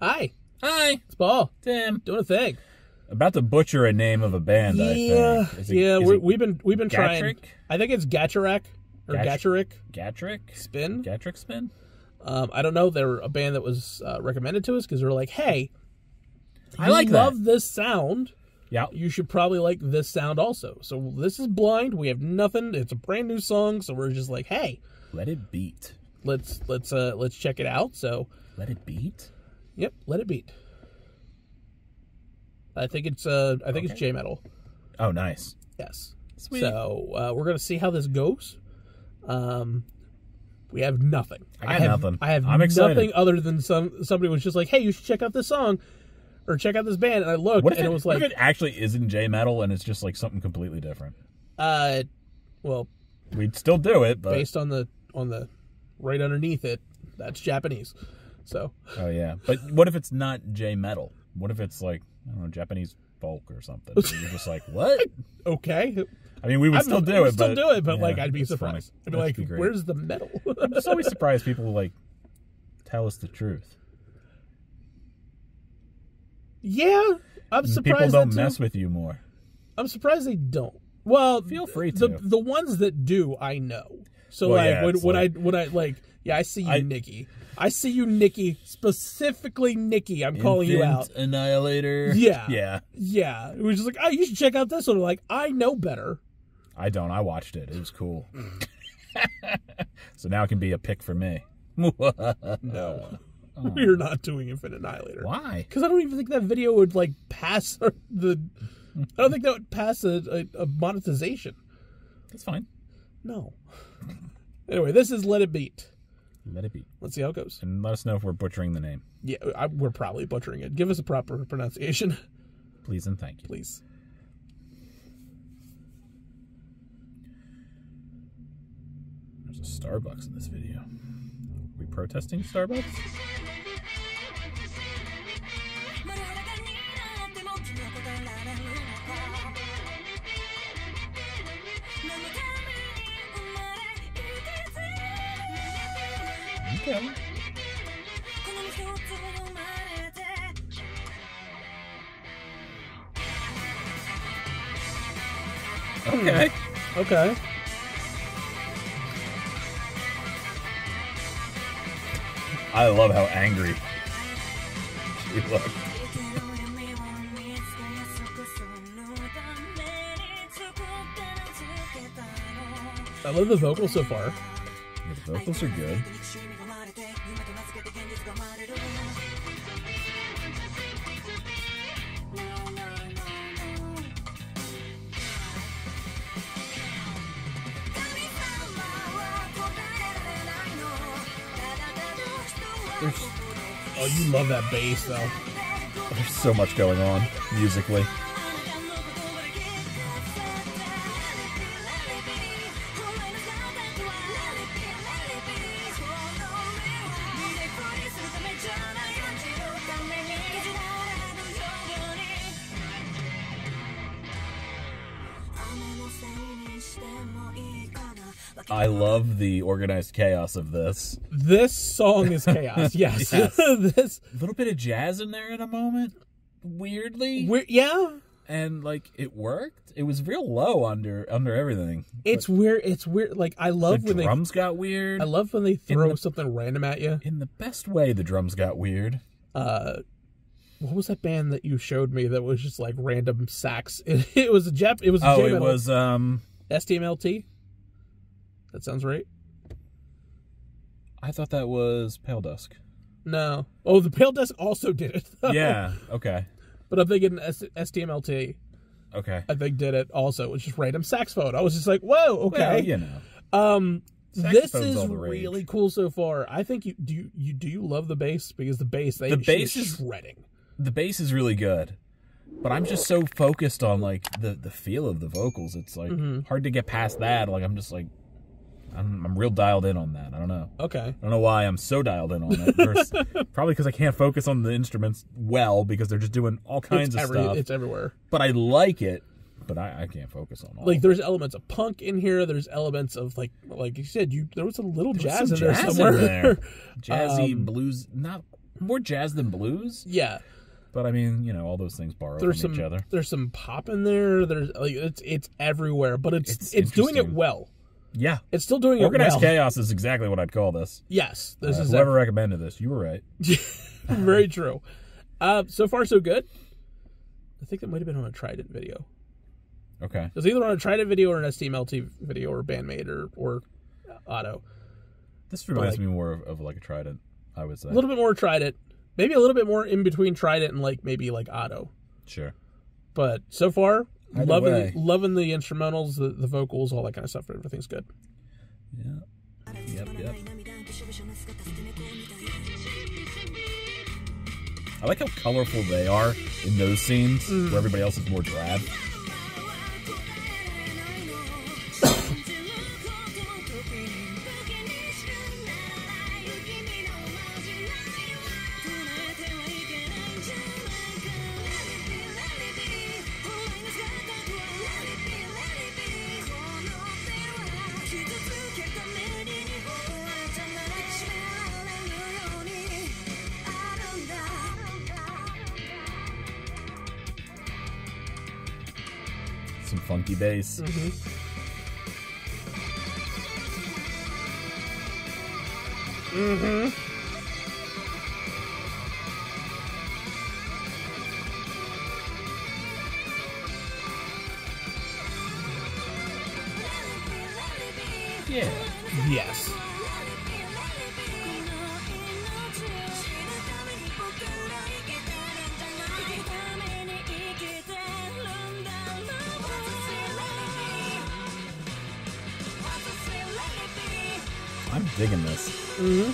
Hi, Hi, it's Paul. Tim. Doing a thing. About to butcher a name of a band. yeah, I think. It- yeah. we it we've been we've been trying. I think it's Gatcharak or Gatch- Gatcharik Gatrick. Spin. Gatrick Spin. Um, I don't know. They're a band that was uh, recommended to us because they're like, hey, I you like that. love this sound. Yeah. You should probably like this sound also. So this is blind. We have nothing. It's a brand new song, so we're just like, hey, Let it beat. let's let's uh let's check it out. So Let it beat. Yep, let it beat. I think it's uh I think it's J metal. Oh, nice. Yes. Sweet. So uh, we're gonna see how this goes. Um, we have nothing. I got have, nothing. I have I'm excited. nothing other than some somebody was just like, "Hey, you should check out this song, or check out this band." And I looked, What and it, it was like, it actually isn't J metal and it's just like something completely different? uh, well, We'd still do it, but based on the on the right underneath it, that's Japanese. So oh yeah. But what if it's not J metal? What if it's like I don't know Japanese folk or something? And you're just like what? okay, I mean, we would I'd still do it. still but, do it, but yeah, like I'd be surprised. funny. I'd be That'd like, be "Where's the metal?" I'm just always surprised people like tell us the truth. yeah, I'm surprised People don't mess with you more. I'm surprised they don't. Well, Feel free the to. the the ones that do, I know. So Well, like yeah, when, when like- I when I like yeah, I see you, I- Nikki. I see you, Nikki. Specifically, Nikki. I'm calling you out. Annihilator. Yeah. Yeah. Yeah, it was just like, oh, you should check out this one. I'm like, I know better. I don't. I watched it. It was cool. so now it can be a pick for me. No, we're oh. not doing Infinite Annihilator. Why? Because I don't even think that video would like pass the. I don't think that would pass a, a, a monetization. That's fine. No. Anyway, this is Let It Beat. Let it be. Let's see how it goes. And let us know if we're butchering the name. Yeah, I, we're probably butchering it. Give us a proper pronunciation, Please and thank you. please. There's a Starbucks in this video. Are we protesting Starbucks? Okay. Okay. Okay. I love how angry she looks. I love the vocals so far. The vocals are good. Oh, you love that bass though. There's so much going on musically. I love the organized chaos of this. This song is chaos. Yes. yes. this little bit of jazz in there in a moment. Weirdly. We're, yeah. And like it worked. It was real low under under everything. It's but, weird. It's weird. Like I love when drums they drums got weird. I love when they throw the, something random at you. In the best way, the drums got weird. Uh, what was that band that you showed me that was just like random sax? It, it was a Jap. It was a oh, it was um STMLT. That sounds right. I thought that was Pale Dusk. No. Oh, the Pale Dusk also did it. Yeah. Okay. but I'm thinking S- STMLT. Okay. I think did it also. It was just random saxophone. I was just like, whoa, okay. Well, you know. Um, this is all the rage. really cool so far. I think you do. You, you do you love the bass because the bass they The bass is is- shredding. the bass is really good but i'm just so focused on like the the feel of the vocals it's like Mm-hmm. hard to get past that like i'm just like I'm, I'm real dialed in on that i don't know Okay. i don't know why i'm so dialed in on it probably because i can't focus on the instruments well because they're just doing all kinds it's of every, stuff It's everywhere. but i like it but I, I can't focus on all Like there's elements of punk in here. There's elements of like like you said. You there was a little it. jazz in there jazz somewhere. in there. jazzy Um, blues not more jazz than blues. Yeah, But I mean, you know, all those things borrow there's from some each other. there's some pop in there. There's like it's it's everywhere, but it's It's it's, doing it well. Yeah. It's still doing Organized it well. chaos is exactly what I'd call this. Yes, this Uh, is whoever recommended this, you were right. very true. Uh, so far so good. I think that might have been on a Trident video. Okay. It was either on a Trident video or an STMLT video or BAND-MAID or or Auto. This reminds like- me more of, of like a Trident, I would say. A little bit more Trident, maybe a little bit more in between Trident and like maybe like Auto. Sure. But so far, Either loving way. loving the instrumentals, the, the vocals, all that kind of stuff. Everything's good. Yeah. Yep, yep. I like how colorful they are in those scenes Mm. where everybody else is more drab. Funky bass. Mm-hmm. Mm-hmm. Yeah. Yes. I'm digging this. Mm-hmm.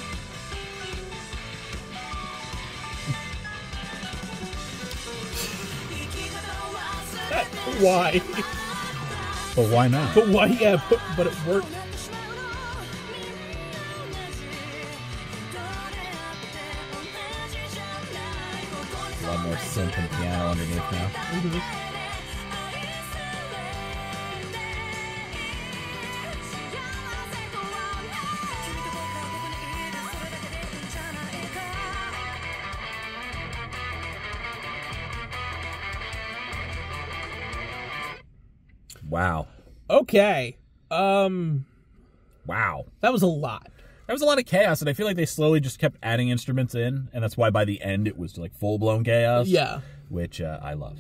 Why? But why not? But why? Yeah, but, but it worked. A lot more synth and piano underneath now. Mm-hmm. Wow. Okay. Um, Wow. that was a lot. That was a lot of chaos, and I feel like they slowly just kept adding instruments in, and that's why by the end it was like full blown chaos. Yeah, which uh, I love.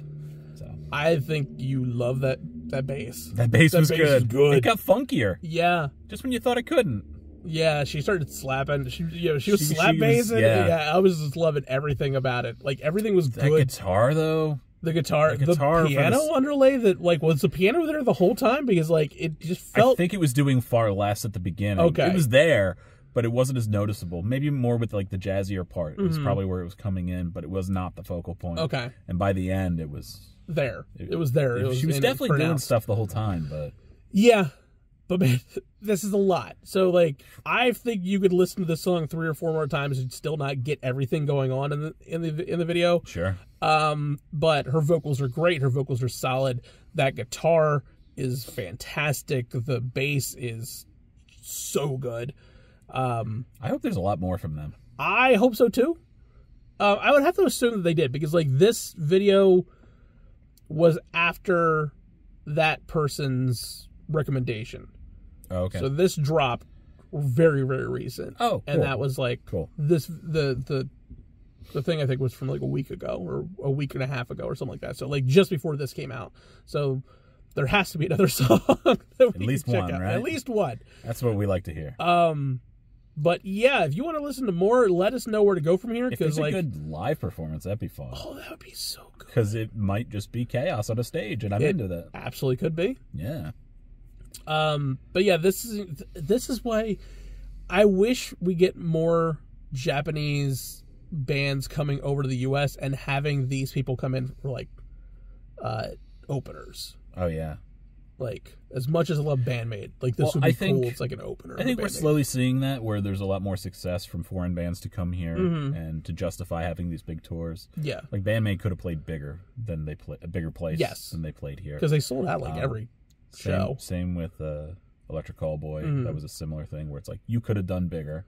So I think you love that that bass. that bass That was bass good. good. It got funkier Yeah, just when you thought it couldn't. yeah. She started slapping. She, you know, she was She- she slap was- bassing. yeah. Yeah. I was just loving everything about it. Like everything was That good. guitar though, the guitar, the guitar the piano this- underlay. That like was the piano there the whole time because like it just felt. I think it was doing far less at the beginning. Okay. it was there, but it wasn't as noticeable. Maybe more with like the jazzier part. It was probably where it was coming in, but it was not the focal point. Mm-hmm. Okay. and by the end, it was. there. It, was there. It was, she was it definitely doing stuff the whole time, but Yeah, but man, this is a lot. So like, I think you could listen to this song three or four more times and still not get everything going on in the in the in the video. sure. Um, but her vocals are great. Her vocals are solid. That guitar is fantastic. The bass is so good. Um, I hope there's a lot more from them. I hope so too. Uh, I would have to assume that they did because like this video was after that person's recommendation. Oh, okay. So this dropped very very recent. Oh, and that was like Cool. this the the the thing I think was from like a week ago or a week and a half ago or something like that. So like just before this came out. So there has to be another song At least one, out. right? At least one. That's what we like to hear. Um, but yeah, if you want to listen to more, let us know where to go from here because it's a like, good live performance, that'd be fun. oh, that would be so good. Because it might just be chaos on a stage, and I'm It into that. absolutely could be. Yeah. Um, but yeah, this is this is why I wish we get more Japanese bands coming over to the U.S. and having these people come in for like uh openers. Oh yeah. Like as much as I love BAND-MAID, like this Well, would be I think- cool. It's like an opener. I think we're slowly seeing that where there's a lot more success from foreign bands to come here Mhm. and to justify having these big tours. Yeah, Like BAND-MAID could have played bigger than they play a bigger place Yes. than they played here. because they sold out like Um, every Same, show. same with uh, Electric Callboy. Mhm. That was a similar thing where it's like you could have done bigger.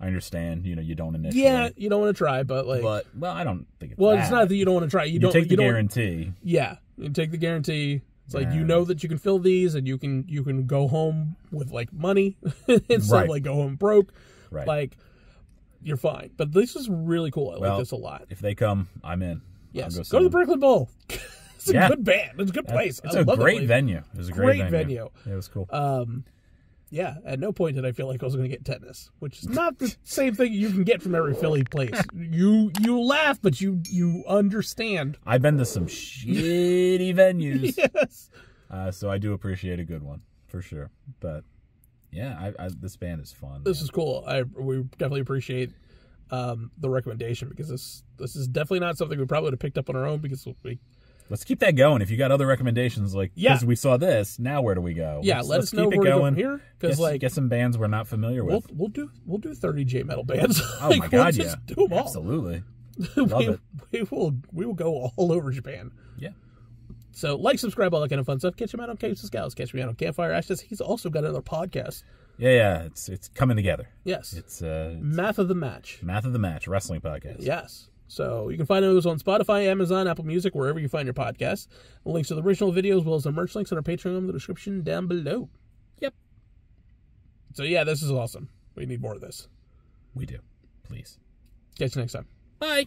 I understand. You know, you don't initially. Yeah, you don't want to try, but like, But well, I don't think it's. well, that. it's not that you don't want to try. You, You, don't take the guarantee. Yeah, you take the guarantee. It's like you know that you can fill these, and you can you can go home with like money instead Right. of like go home broke. Right. Like you're fine. But this is really cool. I Well, like this a lot. If they come, I'm in. Yes, go, see to the. Brooklyn Bowl. it's a Yeah. good band. It's a good place. It's I a great place. venue. It was a Great great, venue. Yeah, it was cool. Um, yeah. At no point did I feel like I was going to get tetanus, which is not the same thing you can get from every Philly place. You you laugh, but you you understand. I've been to some shitty venues, Yes. uh, so I do appreciate a good one for sure. But yeah, I, I, this band is fun. this man. is cool. I we definitely appreciate um, the recommendation because this this is definitely not something we probably would have picked up on our own because we Let's keep that going. If you got other recommendations, like Yeah. because we saw this, now where do we go? yeah Let's- let us know keep where it going. here because like get some bands we're not familiar we'll with. we'll do we'll do thirty J metal bands. oh Like, my we'll god, just yeah, do them all. absolutely. we, it. we will we will go all over Japan. Yeah, So like, subscribe, all that kind of fun stuff. Catch him out on and Scowls. Catch me out on Campfire Ashes. He's also got another podcast. yeah, yeah. It's it's coming together. Yes, It's uh, it's Math of the Match. Math of the Match wrestling podcast. Yes. So you can find those on Spotify, Amazon, Apple Music, wherever you find your podcasts. The links to the original video as well as the merch links on our Patreon in the description down below. Yep, So yeah, this is awesome. We need more of this. we do. Please. Catch you next time. Bye.